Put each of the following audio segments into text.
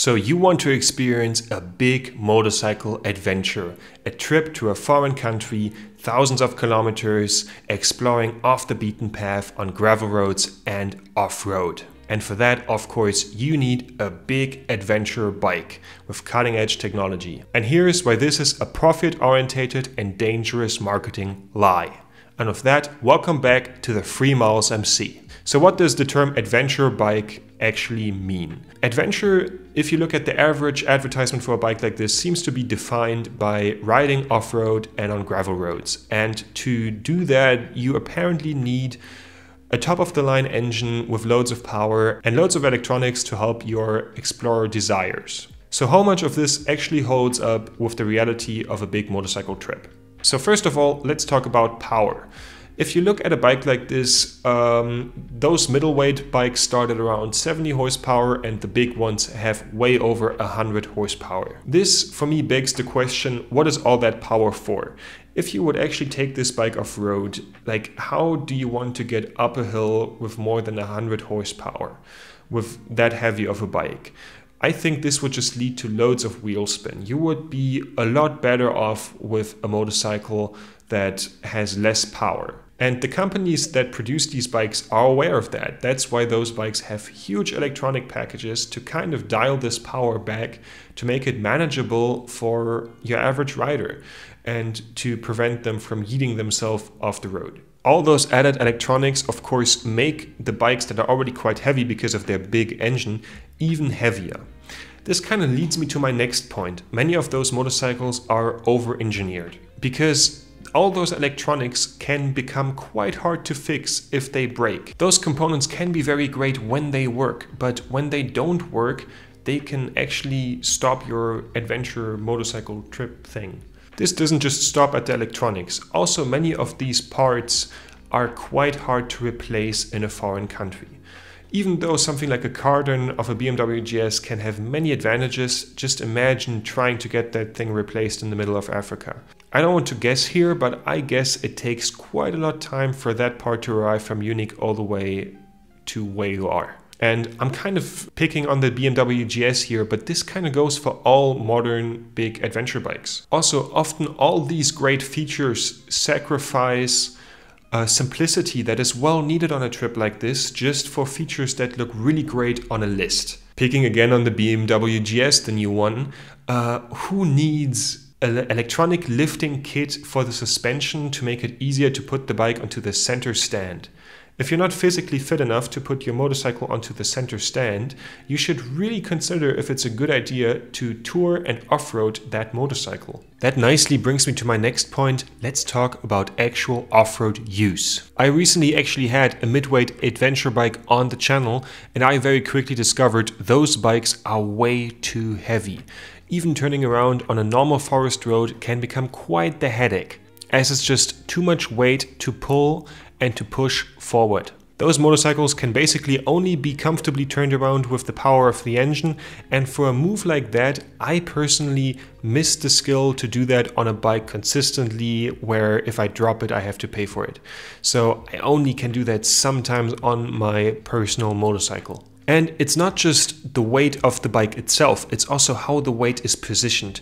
So you want to experience a big motorcycle adventure, a trip to a foreign country, thousands of kilometers, exploring off the beaten path on gravel roads and off-road. And for that, of course, you need a big adventure bike with cutting edge technology. And here's why this is a profit orientated and dangerous marketing lie. And with that, welcome back to the Free Miles MC. So what does the term adventure bike actually mean? Adventure, if you look at the average advertisement for a bike like this, seems to be defined by riding off-road and on gravel roads. And to do that, you apparently need a top of the line engine with loads of power and loads of electronics to help your explorer desires. So how much of this actually holds up with the reality of a big motorcycle trip? So first of all, let's talk about power. If you look at a bike like this, um, those middleweight bikes start at around 70 horsepower and the big ones have way over 100 horsepower. This, for me, begs the question, what is all that power for? If you would actually take this bike off-road, like how do you want to get up a hill with more than 100 horsepower with that heavy of a bike? I think this would just lead to loads of wheel spin. You would be a lot better off with a motorcycle that has less power. And the companies that produce these bikes are aware of that. That's why those bikes have huge electronic packages to kind of dial this power back to make it manageable for your average rider and to prevent them from yeeting themselves off the road. All those added electronics, of course, make the bikes that are already quite heavy because of their big engine even heavier. This kind of leads me to my next point. Many of those motorcycles are over engineered because all those electronics can become quite hard to fix if they break. Those components can be very great when they work, but when they don't work, they can actually stop your adventure motorcycle trip thing. This doesn't just stop at the electronics. Also, many of these parts are quite hard to replace in a foreign country. Even though something like a cardan of a BMW GS can have many advantages, just imagine trying to get that thing replaced in the middle of Africa. I don't want to guess here, but I guess it takes quite a lot of time for that part to arrive from Munich all the way to where you are. And I'm kind of picking on the BMW GS here, but this kind of goes for all modern big adventure bikes. Also, often all these great features sacrifice uh, simplicity that is well needed on a trip like this just for features that look really great on a list. Picking again on the BMW GS, the new one, uh, who needs electronic lifting kit for the suspension to make it easier to put the bike onto the center stand? If you're not physically fit enough to put your motorcycle onto the center stand, you should really consider if it's a good idea to tour and off-road that motorcycle. That nicely brings me to my next point. Let's talk about actual off-road use. I recently actually had a midweight adventure bike on the channel and I very quickly discovered those bikes are way too heavy. Even turning around on a normal forest road can become quite the headache as it's just too much weight to pull and to push forward. Those motorcycles can basically only be comfortably turned around with the power of the engine and for a move like that I personally miss the skill to do that on a bike consistently where if I drop it I have to pay for it. So I only can do that sometimes on my personal motorcycle. And it's not just the weight of the bike itself, it's also how the weight is positioned.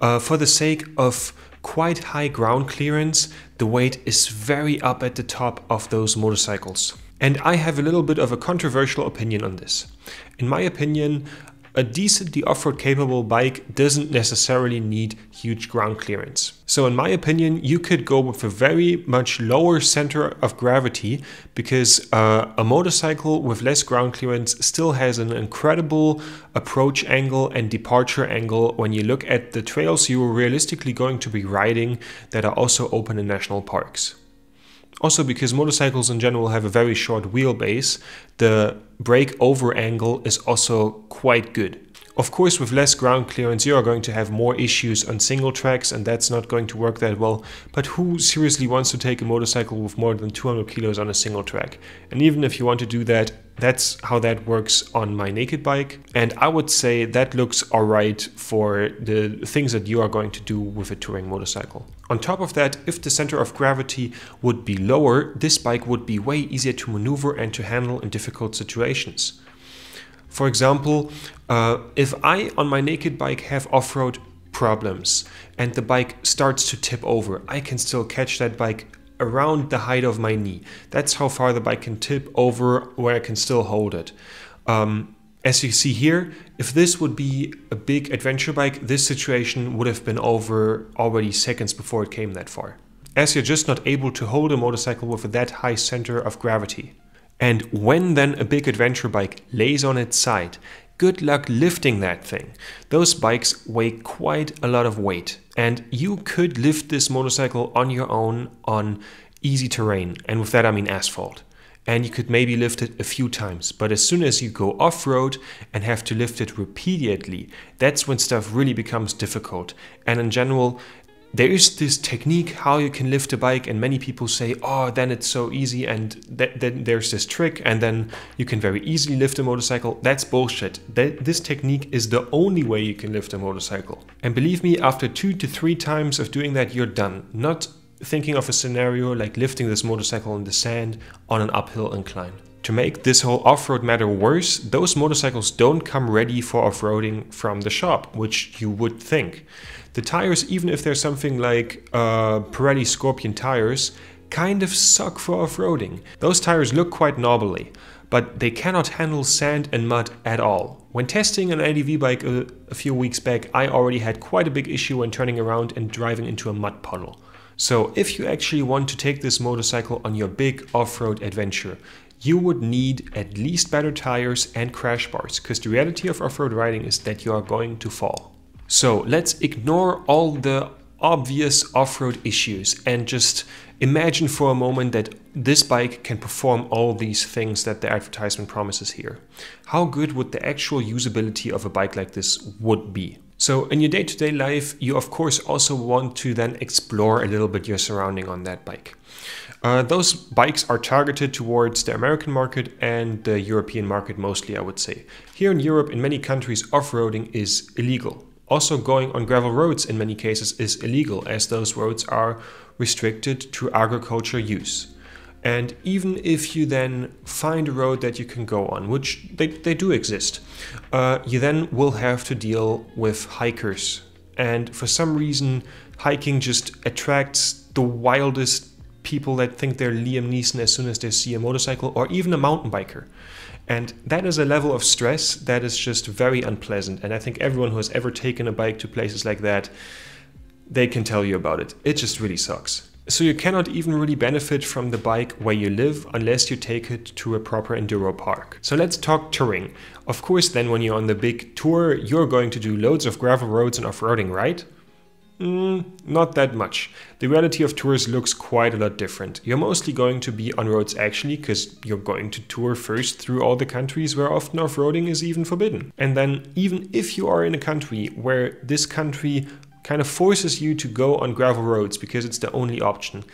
Uh, for the sake of quite high ground clearance, the weight is very up at the top of those motorcycles. And I have a little bit of a controversial opinion on this. In my opinion, a decently off-road capable bike doesn't necessarily need huge ground clearance. So in my opinion, you could go with a very much lower center of gravity because uh, a motorcycle with less ground clearance still has an incredible approach angle and departure angle when you look at the trails you are realistically going to be riding that are also open in national parks. Also because motorcycles in general have a very short wheelbase, the break over angle is also quite good. Of course, with less ground clearance, you are going to have more issues on single tracks and that's not going to work that well. But who seriously wants to take a motorcycle with more than 200 kilos on a single track? And even if you want to do that, that's how that works on my naked bike. And I would say that looks alright for the things that you are going to do with a touring motorcycle. On top of that, if the center of gravity would be lower, this bike would be way easier to maneuver and to handle in difficult situations. For example, uh, if I on my naked bike have off-road problems and the bike starts to tip over, I can still catch that bike around the height of my knee. That's how far the bike can tip over where I can still hold it. Um, as you see here, if this would be a big adventure bike, this situation would have been over already seconds before it came that far. As you're just not able to hold a motorcycle with that high center of gravity. And when then a big adventure bike lays on its side, good luck lifting that thing. Those bikes weigh quite a lot of weight, and you could lift this motorcycle on your own on easy terrain, and with that I mean asphalt. And you could maybe lift it a few times, but as soon as you go off road and have to lift it repeatedly, that's when stuff really becomes difficult. And in general, there is this technique how you can lift a bike and many people say oh then it's so easy and th then there's this trick and then you can very easily lift a motorcycle. That's bullshit. That this technique is the only way you can lift a motorcycle. And believe me after two to three times of doing that you're done. Not thinking of a scenario like lifting this motorcycle in the sand on an uphill incline to make this whole off-road matter worse, those motorcycles don't come ready for off-roading from the shop, which you would think. The tires, even if they're something like uh, Pirelli Scorpion tires, kind of suck for off-roading. Those tires look quite knobbly, but they cannot handle sand and mud at all. When testing an ADV bike a, a few weeks back, I already had quite a big issue when turning around and driving into a mud puddle. So if you actually want to take this motorcycle on your big off-road adventure, you would need at least better tires and crash bars, because the reality of off-road riding is that you are going to fall. So let's ignore all the obvious off-road issues and just imagine for a moment that this bike can perform all these things that the advertisement promises here. How good would the actual usability of a bike like this would be? So in your day-to-day -day life, you of course also want to then explore a little bit your surrounding on that bike. Uh, those bikes are targeted towards the American market and the European market mostly, I would say. Here in Europe, in many countries, off-roading is illegal. Also going on gravel roads in many cases is illegal as those roads are restricted to agriculture use. And even if you then find a road that you can go on, which they, they do exist, uh, you then will have to deal with hikers. And for some reason, hiking just attracts the wildest people that think they're Liam Neeson as soon as they see a motorcycle or even a mountain biker. And that is a level of stress that is just very unpleasant. And I think everyone who has ever taken a bike to places like that, they can tell you about it. It just really sucks. So you cannot even really benefit from the bike where you live unless you take it to a proper enduro park. So let's talk touring. Of course, then when you're on the big tour, you're going to do loads of gravel roads and off-roading, right? Mm, not that much. The reality of tours looks quite a lot different. You're mostly going to be on roads actually because you're going to tour first through all the countries where often off-roading is even forbidden. And then even if you are in a country where this country kind of forces you to go on gravel roads because it's the only option,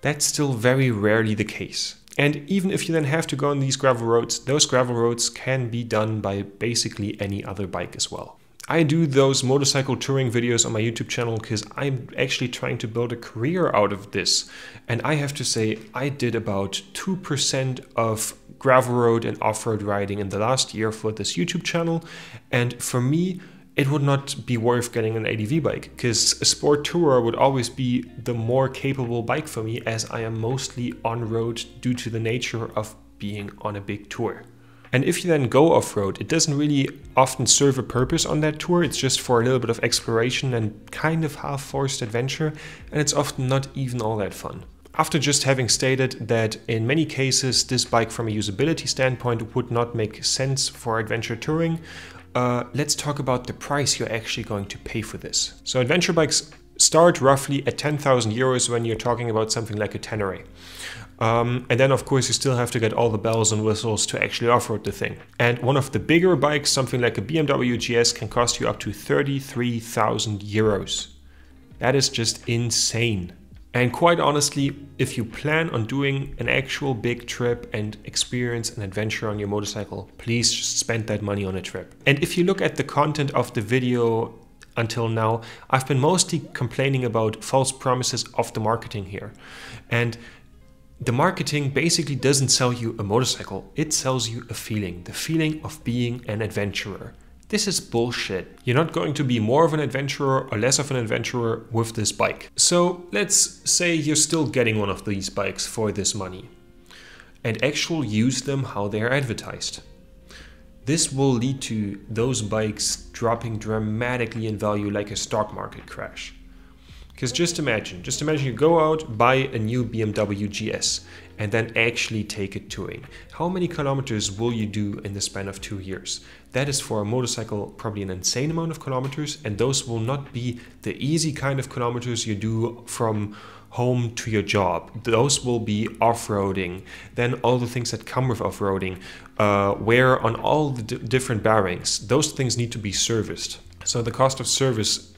that's still very rarely the case. And even if you then have to go on these gravel roads, those gravel roads can be done by basically any other bike as well. I do those motorcycle touring videos on my YouTube channel because I'm actually trying to build a career out of this. And I have to say, I did about 2% of gravel road and off-road riding in the last year for this YouTube channel. And for me, it would not be worth getting an ADV bike because a sport tourer would always be the more capable bike for me as I am mostly on road due to the nature of being on a big tour. And if you then go off-road, it doesn't really often serve a purpose on that tour. It's just for a little bit of exploration and kind of half-forced adventure, and it's often not even all that fun. After just having stated that in many cases this bike from a usability standpoint would not make sense for adventure touring, uh, let's talk about the price you're actually going to pay for this. So adventure bikes start roughly at 10,000 euros when you're talking about something like a Tenere. Um, and then, of course, you still have to get all the bells and whistles to actually off-road the thing. And one of the bigger bikes, something like a BMW GS, can cost you up to 33,000 euros. That is just insane. And quite honestly, if you plan on doing an actual big trip and experience an adventure on your motorcycle, please spend that money on a trip. And if you look at the content of the video until now, I've been mostly complaining about false promises of the marketing here. And The marketing basically doesn't sell you a motorcycle, it sells you a feeling, the feeling of being an adventurer. This is bullshit. You're not going to be more of an adventurer or less of an adventurer with this bike. So let's say you're still getting one of these bikes for this money and actually use them how they are advertised. This will lead to those bikes dropping dramatically in value like a stock market crash. Because just imagine, just imagine you go out, buy a new BMW GS, and then actually take it touring. How many kilometers will you do in the span of two years? That is for a motorcycle probably an insane amount of kilometers, and those will not be the easy kind of kilometers you do from home to your job. Those will be off-roading. Then all the things that come with off-roading, uh, wear on all the different bearings. Those things need to be serviced. So the cost of service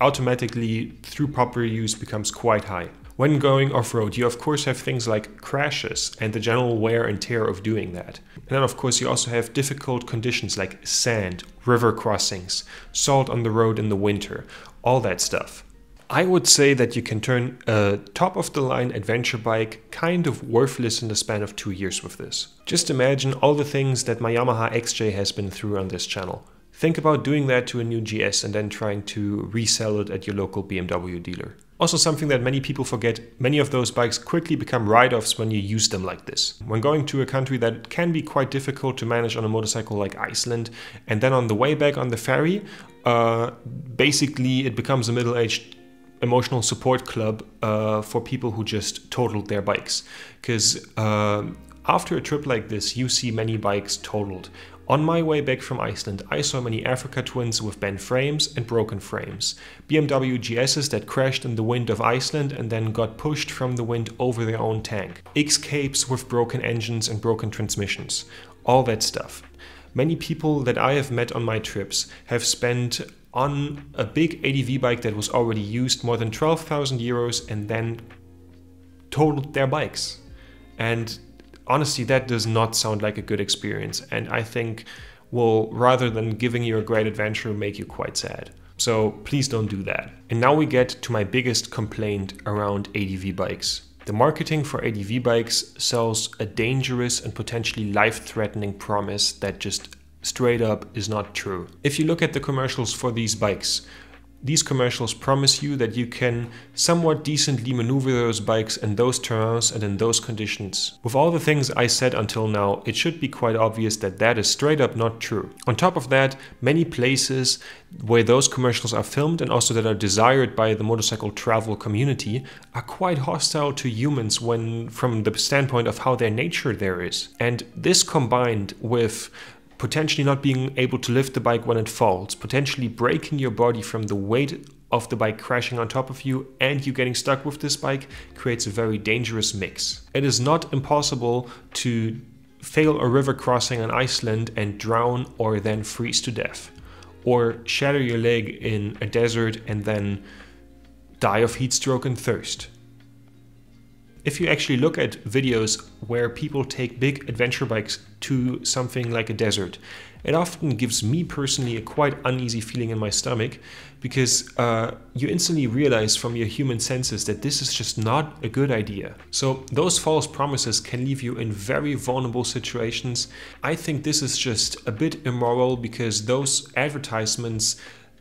automatically through proper use becomes quite high. When going off-road, you of course have things like crashes and the general wear and tear of doing that. And then of course you also have difficult conditions like sand, river crossings, salt on the road in the winter, all that stuff. I would say that you can turn a top of the line adventure bike kind of worthless in the span of two years with this. Just imagine all the things that my Yamaha XJ has been through on this channel. Think about doing that to a new GS and then trying to resell it at your local BMW dealer. Also something that many people forget, many of those bikes quickly become write-offs when you use them like this. When going to a country that can be quite difficult to manage on a motorcycle like Iceland, and then on the way back on the ferry, uh, basically it becomes a middle-aged emotional support club uh, for people who just totaled their bikes. Because uh, after a trip like this, you see many bikes totaled. On my way back from Iceland, I saw many Africa twins with bent frames and broken frames, BMW GSs that crashed in the wind of Iceland and then got pushed from the wind over their own tank, X-Capes with broken engines and broken transmissions, all that stuff. Many people that I have met on my trips have spent on a big ADV bike that was already used more than 12,000 euros and then totaled their bikes. And honestly, that does not sound like a good experience. And I think will, rather than giving you a great adventure, make you quite sad. So please don't do that. And now we get to my biggest complaint around ADV bikes. The marketing for ADV bikes sells a dangerous and potentially life-threatening promise that just straight up is not true. If you look at the commercials for these bikes, these commercials promise you that you can somewhat decently maneuver those bikes in those terrains and in those conditions. With all the things I said until now, it should be quite obvious that that is straight up not true. On top of that, many places where those commercials are filmed and also that are desired by the motorcycle travel community are quite hostile to humans when from the standpoint of how their nature there is. And this combined with potentially not being able to lift the bike when it falls, potentially breaking your body from the weight of the bike crashing on top of you and you getting stuck with this bike creates a very dangerous mix. It is not impossible to fail a river crossing in Iceland and drown or then freeze to death, or shatter your leg in a desert and then die of heat stroke and thirst. If you actually look at videos where people take big adventure bikes to something like a desert, it often gives me personally a quite uneasy feeling in my stomach because uh, you instantly realize from your human senses that this is just not a good idea. So those false promises can leave you in very vulnerable situations. I think this is just a bit immoral because those advertisements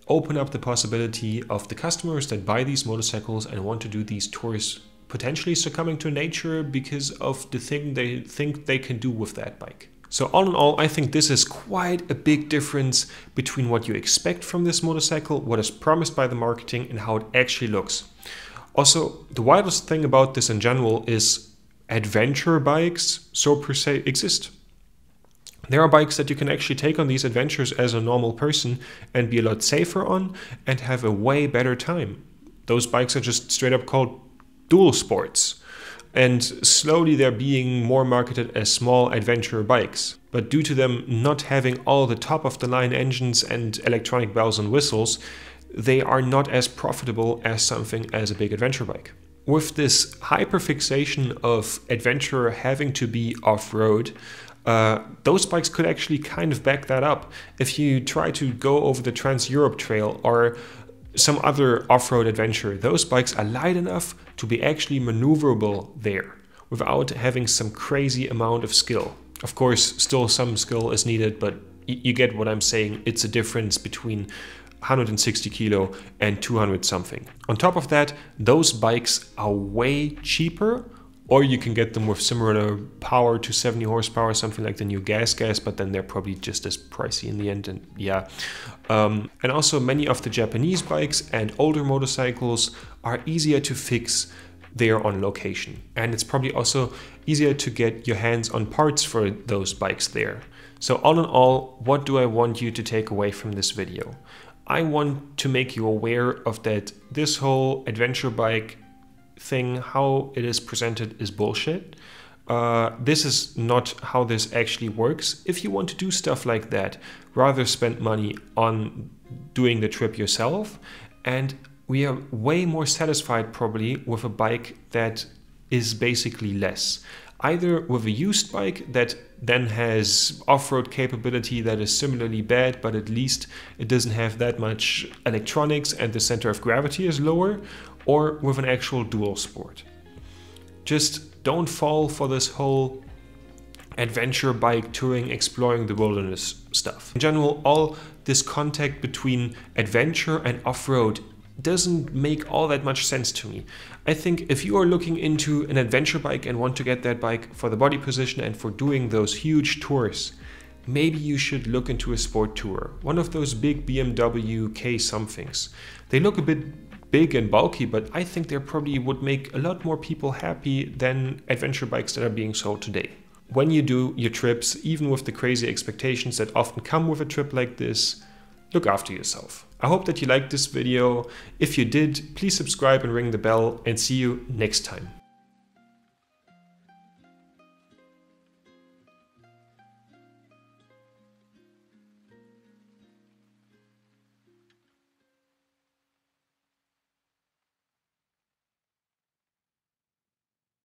open up the possibility of the customers that buy these motorcycles and want to do these tours potentially succumbing to nature because of the thing they think they can do with that bike. So all in all, I think this is quite a big difference between what you expect from this motorcycle, what is promised by the marketing and how it actually looks. Also, the wildest thing about this in general is adventure bikes so per se exist. There are bikes that you can actually take on these adventures as a normal person and be a lot safer on and have a way better time. Those bikes are just straight up called dual sports. And slowly they're being more marketed as small adventure bikes. But due to them not having all the top of the line engines and electronic bells and whistles, they are not as profitable as something as a big adventure bike. With this hyperfixation of adventure having to be off-road, uh, those bikes could actually kind of back that up. If you try to go over the Trans Europe Trail or some other off-road adventure, those bikes are light enough to be actually maneuverable there. without having some crazy amount of skill. Of course, still some skill is needed, but you get what I'm saying. It's a difference between 160 kilo and 200 something. On top of that, those bikes are way cheaper or you can get them with similar power to 70 horsepower, something like the new GasGas, but then they're probably just as pricey in the end. And yeah, um, and also many of the Japanese bikes and older motorcycles are easier to fix there on location, and it's probably also easier to get your hands on parts for those bikes there. So all in all, what do I want you to take away from this video? I want to make you aware of that this whole adventure bike thing, how it is presented, is bullshit. Uh, this is not how this actually works. If you want to do stuff like that, rather spend money on doing the trip yourself. And we are way more satisfied probably with a bike that is basically less. Either with a used bike that then has off-road capability that is similarly bad, but at least it doesn't have that much electronics and the center of gravity is lower, or with an actual dual sport. Just don't fall for this whole adventure bike touring exploring the wilderness stuff. In general, all this contact between adventure and off-road doesn't make all that much sense to me. I think if you are looking into an adventure bike and want to get that bike for the body position and for doing those huge tours, maybe you should look into a sport tour. One of those big BMW K somethings. They look a bit big and bulky, but I think they probably would make a lot more people happy than adventure bikes that are being sold today. When you do your trips, even with the crazy expectations that often come with a trip like this, look after yourself. I hope that you liked this video. If you did, please subscribe and ring the bell and see you next time.